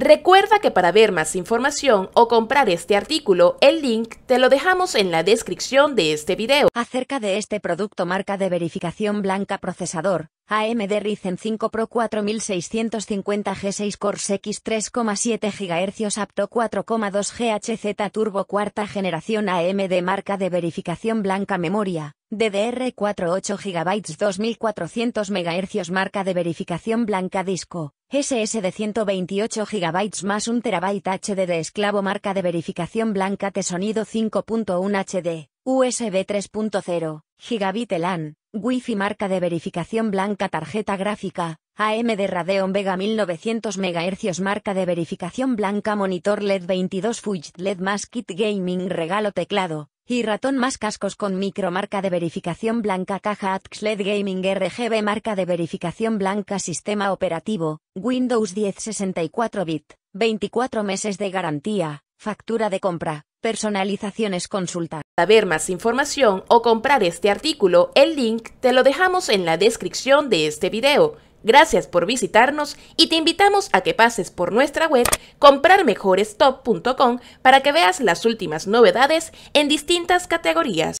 Recuerda que para ver más información o comprar este artículo, el link te lo dejamos en la descripción de este video. Acerca de este producto marca de verificación blanca procesador, AMD Ryzen 5 Pro 4650 G6 Core X 3,7 GHz apto 4,2 GHz Turbo cuarta generación AMD marca de verificación blanca memoria, DDR4 8 GB 2400 MHz marca de verificación blanca disco, SSD 128 GB más 1 TB HDD de esclavo marca de verificación blanca T sonido 5.1 HD, USB 3.0, Gigabit LAN, Wi-Fi marca de verificación blanca tarjeta gráfica, AMD Radeon Vega 1900 MHz marca de verificación blanca monitor LED 22 Full LED más kit gaming regalo teclado, y ratón más cascos con micro marca de verificación blanca caja ATX LED Gaming RGB marca de verificación blanca sistema operativo, Windows 10 64 bit, 24 meses de garantía, factura de compra, personalizaciones consulta. Para ver más información o comprar este artículo, el link te lo dejamos en la descripción de este video. Gracias por visitarnos y te invitamos a que pases por nuestra web comprarmejorestop.com para que veas las últimas novedades en distintas categorías.